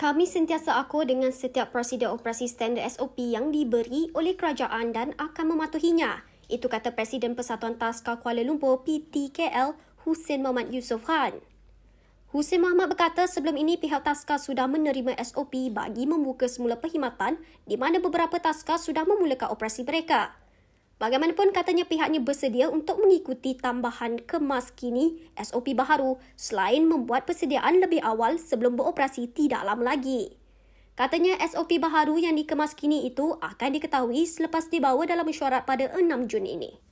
Kami sentiasa akur dengan setiap prosedur operasi standard SOP yang diberi oleh kerajaan dan akan mematuhinya. Itu kata Presiden Persatuan Taskar Kuala Lumpur PTKL Hussein Muhammad Yusof Khan. Hussein Muhammad berkata sebelum ini pihak Taskar sudah menerima SOP bagi membuka semula perkhidmatan di mana beberapa Taskar sudah memulakan operasi mereka. Bagaimanapun katanya pihaknya bersedia untuk mengikuti tambahan kemas kini SOP baharu selain membuat persediaan lebih awal sebelum beroperasi tidak lama lagi. Katanya SOP baharu yang dikemas kini itu akan diketahui selepas dibawa dalam mesyuarat pada 6 Jun ini.